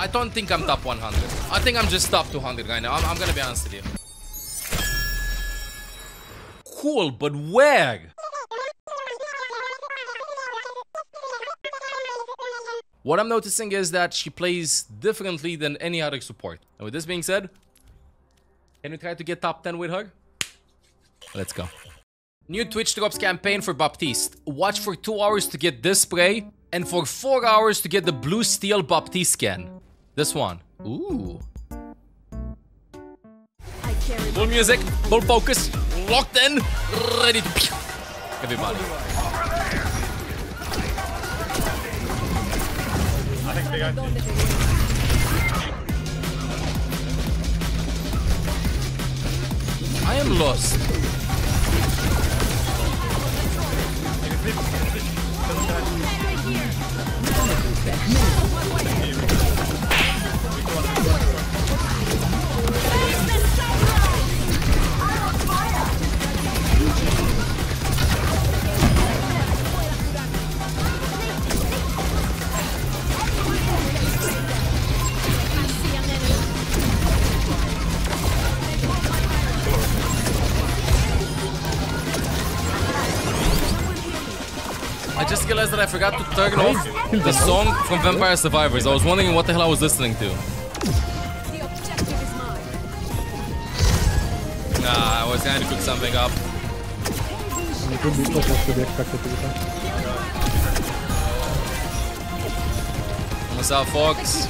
I don't think I'm top 100. I think I'm just top 200 right now. I'm, I'm gonna be honest with you. Cool, but where? What I'm noticing is that she plays differently than any other support. And with this being said, can we try to get top 10 with her? Let's go. New Twitch drops campaign for Baptiste. Watch for 2 hours to get this spray, and for 4 hours to get the blue steel Baptiste scan. This one. Ooh. Full music, full focus, locked in, ready to... Everybody. I think big anti. I am lost. Just realized that I forgot to turn off the song from Vampire Survivors. I was wondering what the hell I was listening to. Nah, I was trying to cook something up. What's up, Fox?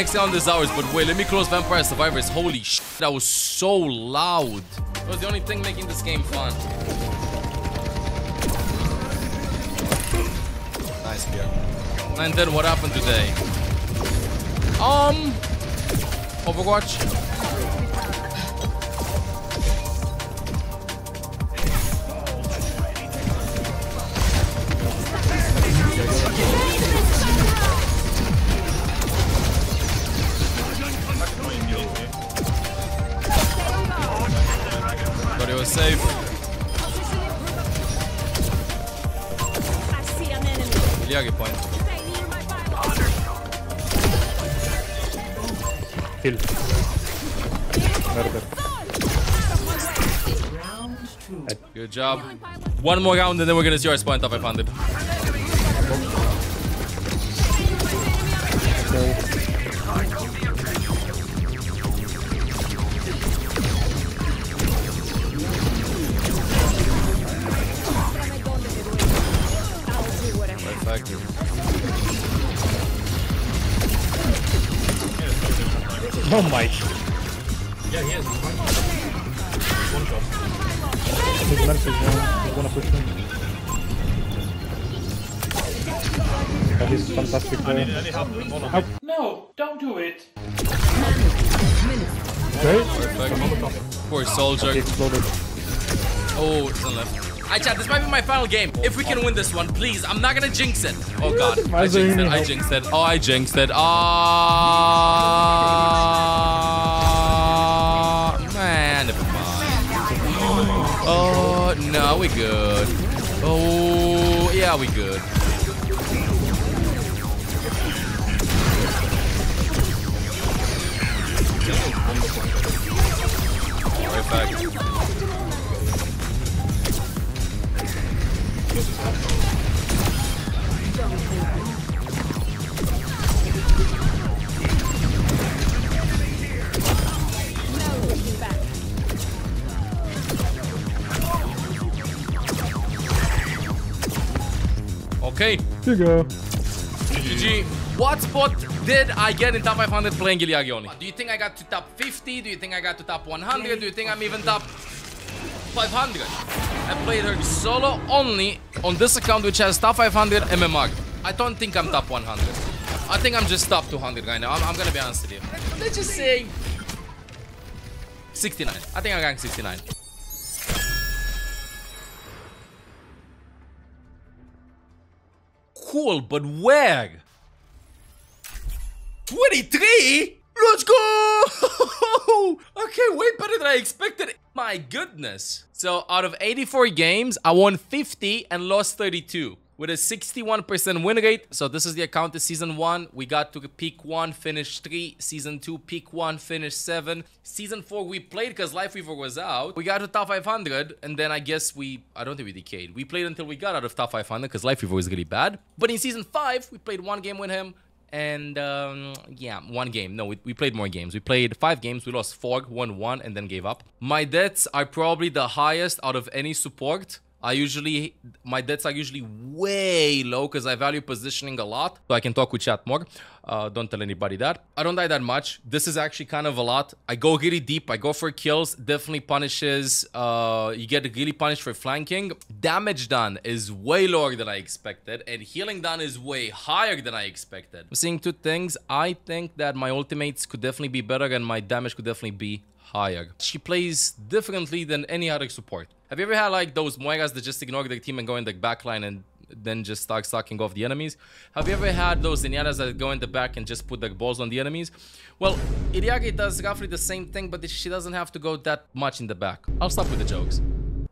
Next round is ours, but wait, let me close Vampire Survivors. Holy sh! That was so loud. That was the only thing making this game fun. Nice beer. And then what happened today? Um, Overwatch. safe. Illari point. Kill. Murder. Good job. One more round and then we're gonna see our spawn top 500. So, oh my. Yeah, he is. One shot. His mercy is gonna, gonna push him. That is fantastic. I need, I need help. Hold. No, don't do it. great. Poor soldier. He exploded. Oh, it's on left. I chat, this might be my final game. If we can win this one, please. I'm not gonna jinx it. Oh god. I jinxed it. I jinxed it. Oh, I jinxed it. Ah, no, we good. Oh, yeah, we good. Perfect. Okay, Here you go. GG. What spot did I get in top 500 playing Giliagi only? Do you think I got to top 50? Do you think I got to top 100? Do you think I'm even top 500? I played her solo only on this account which has top 500 MMR. I don't think I'm top 100. I think I'm just top 200 right now. I'm, I'm gonna be honest with you. Let's just say 69. I think I rank 69. Cool, but where? 23? Let's go! okay, way better than I expected. My goodness. So out of 84 games, I won 50 and lost 32 with a 61% win rate. So this is the account of season 1. We got to peak 1, finish 3. Season 2, peak 1, finish 7. Season 4, we played because Lifeweaver was out. We got to top 500, and then I guess we... I don't think we decayed. We played until we got out of top 500 because Lifeweaver was really bad. But in season 5, we played one game with him. And um, yeah, one game. No, we, we played more games. We played five games. We lost four, won one, and then gave up. My debts are probably the highest out of any support. I usually, my debts are usually way low because I value positioning a lot. So I can talk with chat more. Uh, don't tell anybody that. I don't die that much. This is actually kind of a lot. I go really deep. I go for kills. Definitely punishes. Uh, you get really punished for flanking. Damage done is way lower than I expected. And healing done is way higher than I expected. I'm seeing two things. I think that my ultimates could definitely be better and my damage could definitely be higher. She plays differently than any other support. Have you ever had like those Moiras that just ignore the team and go in the backline and then just start sucking off the enemies? Have you ever had those Zenyattas that go in the back and just put the balls on the enemies? Well, Illari does roughly the same thing, but she doesn't have to go that much in the back. I'll stop with the jokes.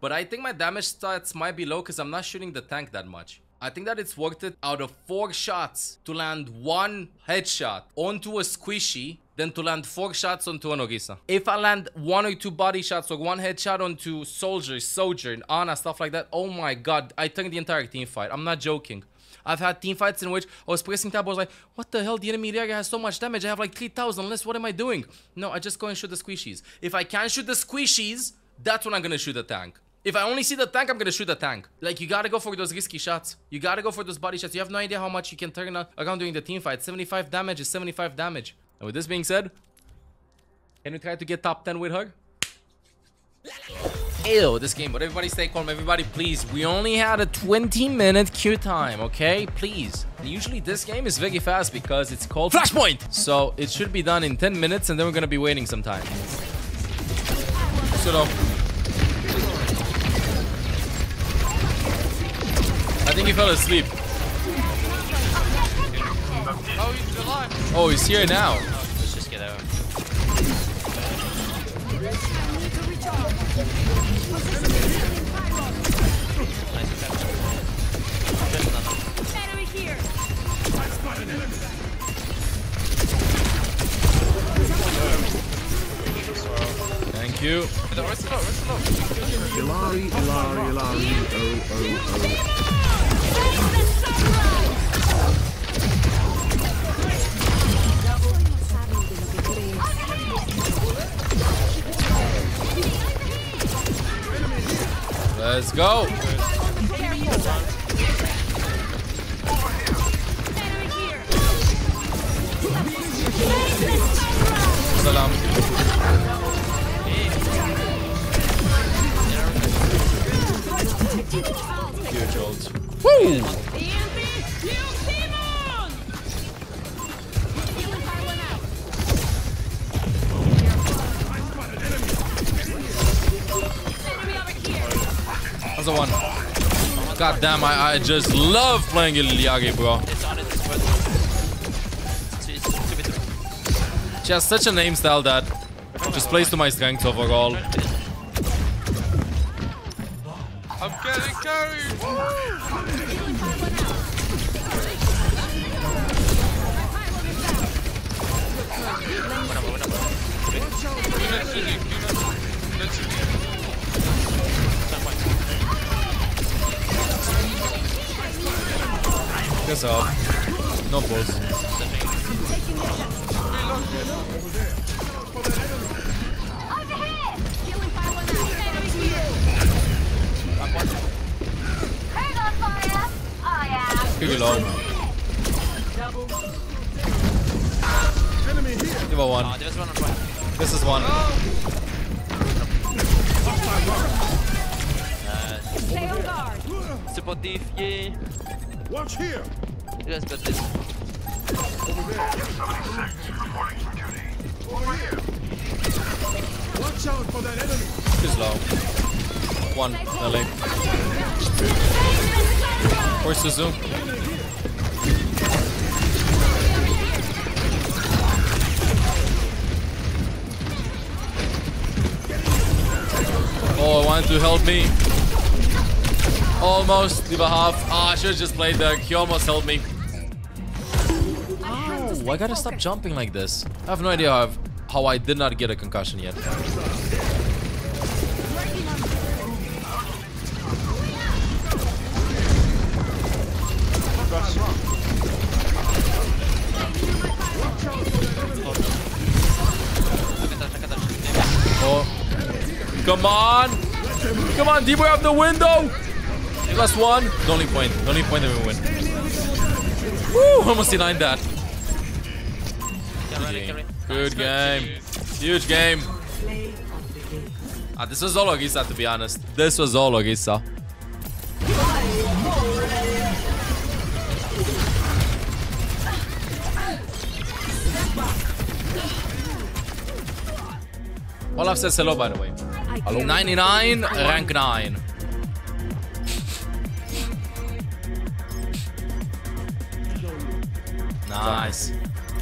But I think my damage stats might be low because I'm not shooting the tank that much. I think that it's worth it out of four shots to land one headshot onto a squishy than to land four shots onto an Orisa. If I land one or two body shots or one headshot onto Soldier, Sojourn, Ana, stuff like that, oh my god, I turn the entire team fight. I'm not joking. I've had team fights in which I was pressing tab, I was like, what the hell, the enemy area has so much damage, I have like 3000 less, what am I doing? No, I just go and shoot the squishies. If I can't shoot the squishies, that's when I'm gonna shoot the tank. If I only see the tank, I'm gonna shoot the tank. Like, you gotta go for those risky shots. You gotta go for those body shots. You have no idea how much you can turn around during the team fight. 75 damage is 75 damage. And with this being said, can we try to get top 10 with her? Ew, this game, but everybody stay calm. Everybody, please. We only had a 20 minute queue time, okay? Please. Usually this game is very fast because it's called Flashpoint. So it should be done in 10 minutes and then we're gonna be waiting some time. I think he fell asleep. Oh, he's here now. Let's just get out. Enemy here. Thank you. Where's the low? Where's the low? Illari, Illari, Illari, oh, oh, oh. Let's go. Salam. Huge ult. Woo! That's the one. God damn, I, I just love playing Illari, bro. She has such a name style that just plays to my strengths overall. I'm getting carried. Guess off. No pulse. Pretty low. Give her one. Oh, there's one on fire. This is one. Uh, Stay on guard. Support diff, yeah. Watch here. Let's bet this. Watch out for that enemy. He's low. One, LA. Where's Suzu? Oh, I wanted to help me. Almost, leave a half. Ah, I should have just played that. He almost helped me. Ow, I gotta stop jumping like this. I have no idea how, I've, how I did not get a concussion yet. Oh. Come on! Come on, D-Boy out the window! Plus one. The only point. The only point that we win. Woo! Almost denied that. Carry, carry. Good game. Huge game. Ah, this was all Orisa, to be honest. This was all Orisa. Olaf says hello, by the way. Hello. 99, rank 9. Nice.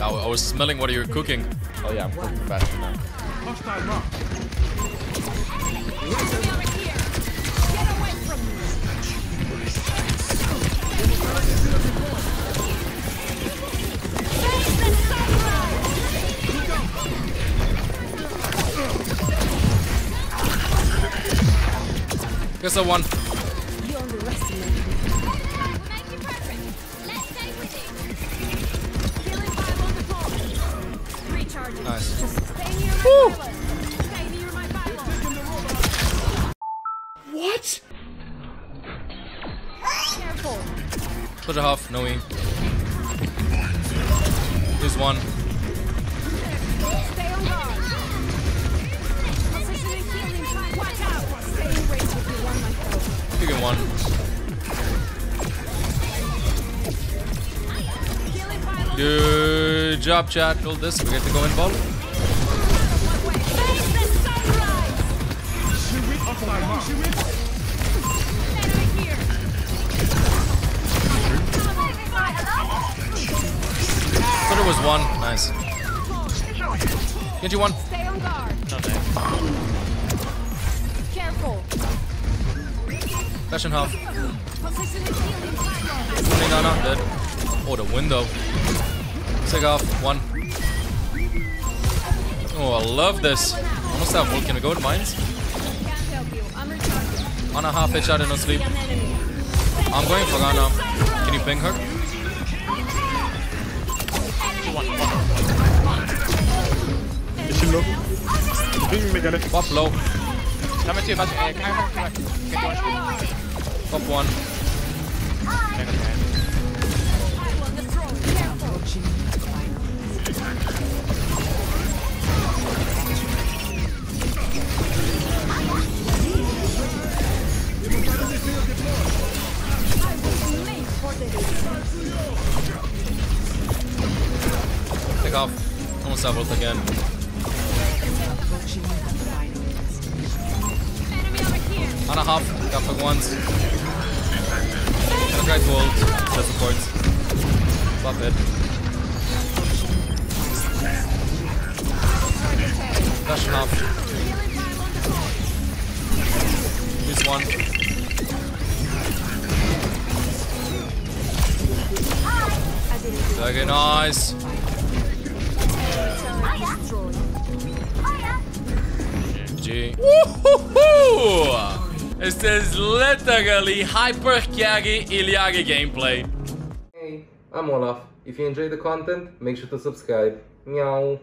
I I was smelling what you're cooking. Oh yeah, I'm cooking faster now. Enemy over here. Get away from me. Face the sunrise. Guess I won. Put a half, no E. Here's one. You. Big one. Good job, chat. Hold this. We get to go in ball. Thought it was one. Nice. Get you one. Stay on guard. No, no. Careful. Flash in half. Positioning healing pylon. Running down, not dead. Oh, the window. Take off. One. Oh, I love this. Almost have ult. Can we go to mines? Can't help you. I'm. On a half headshot and no sleep. I'm going for Ghana. Can you ping her? Low? Ping me, Gale. Pop low. Number two, but uh, can I Pop one. Take off. Almost have ult again. To ult. The support. It. Deployed. Here's one. Okay, nice. G. Woohoo! This is literally hyper carry Illari gameplay. Hey, I'm Olaf. If you enjoy the content, make sure to subscribe. Meow.